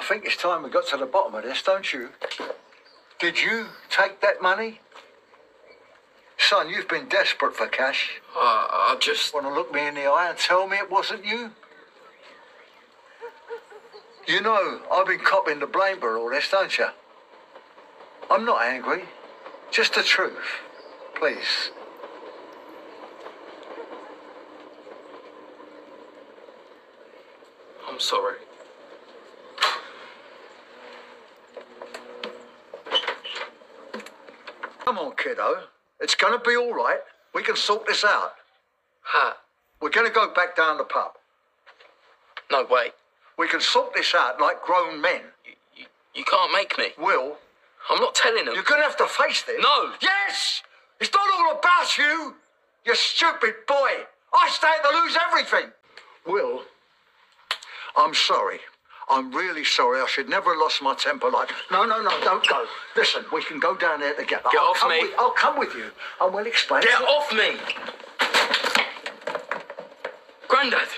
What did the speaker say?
I think it's time we got to the bottom of this, don't you? Did you take that money? Son, you've been desperate for cash. Uh, I just. Want to look me in the eye and tell me it wasn't you? You know, I've been copping the blame for all this, don't you? I'm not angry. Just the truth. Please. I'm sorry. Come on, kiddo. It's gonna be all right. We can sort this out. Ha. We're gonna go back down the pub. No, wait. We can sort this out like grown men. You, you, you can't make me. Will, I'm not telling them. you're gonna have to face this. No. Yes! It's not all about you, you stupid boy. I stand to lose everything. Will, I'm sorry. I'm really sorry. I should never have lost my temper like. No, no, no, don't go. Listen, we can go down there together. Get I'll off come me. With, I'll come with you, and we'll explain. Get off me! Grandad!